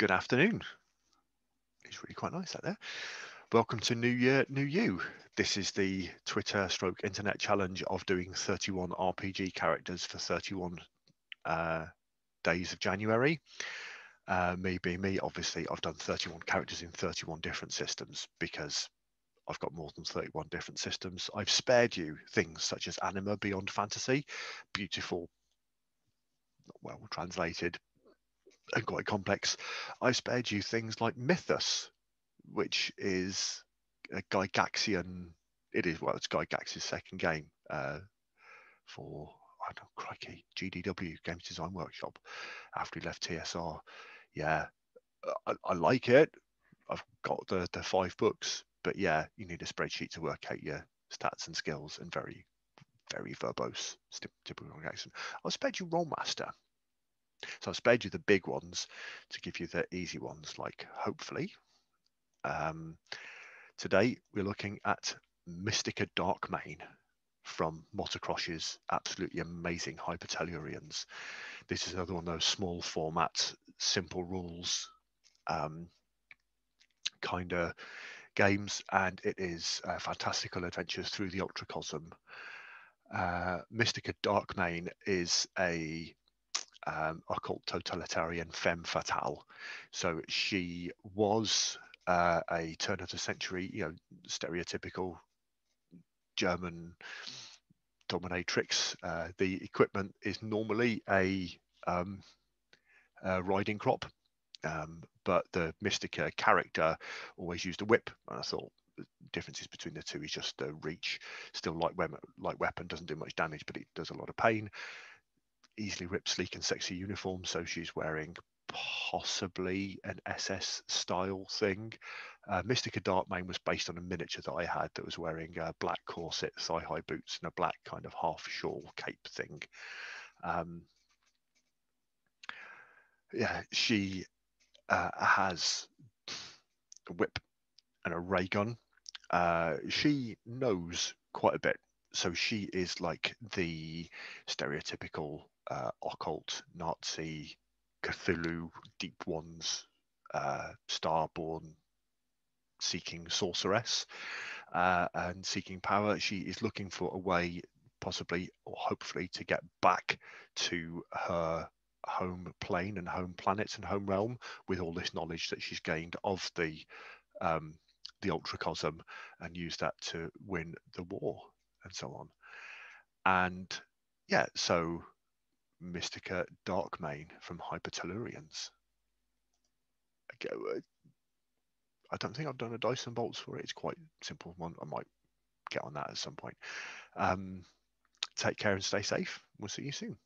good afternoon. It's really quite nice out there. Welcome to New Year, New You. This is the Twitter stroke internet challenge of doing 31 RPG characters for 31 uh, days of January. Uh, me being me, obviously, I've done 31 characters in 31 different systems because I've got more than 31 different systems. I've spared you things such as Anima Beyond Fantasy, beautiful, well translated, and quite complex. I spared you things like Mythus, which is a Gygaxian. It is well, it's Gygax's second game uh, for I don't know, crikey, GDW Games Design Workshop after he left TSR. Yeah, I, I like it. I've got the the five books, but yeah, you need a spreadsheet to work out your stats and skills and very very verbose, typical accent. I spared you Rolemaster, so I've spared you the big ones to give you the easy ones, like hopefully. Um, today we're looking at Mystikka Darkmane from Mottokrosh's absolutely amazing Hypertellurians. This is another one of those small format, simple rules um, kind of games, and it is uh, fantastical adventures through the Ultracosm. Uh, Mystikka Darkmane is a um, occult totalitarian femme fatale. So she was uh, a turn of the century, you know, stereotypical German dominatrix. Uh, the equipment is normally a, um, a riding crop, um, but the Mystikka character always used a whip. And I thought the differences between the two is just the reach. Still light, light weapon doesn't do much damage, but it does a lot of pain easily ripped, sleek, and sexy uniform. So she's wearing possibly an SS style thing. Uh, Mystikka Darkmane was based on a miniature that I had that was wearing a black corset, thigh high boots, and a black kind of half shawl cape thing. Um, yeah, she uh, has a whip and a ray gun. Uh, she knows quite a bit. So she is like the stereotypical uh, occult Nazi Cthulhu Deep Ones uh, starborn seeking sorceress uh, and seeking power. She is looking for a way, possibly or hopefully, to get back to her home plane and home planet and home realm with all this knowledge that she's gained of the um, the ultracosm and use that to win the war and so on. And yeah, so Mystikka Darkmane from Hypertellurians. Uh, I don't think I've done a and bolts for it. It's quite simple one. I might get on that at some point. Um, take care and stay safe. We'll see you soon.